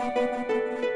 Música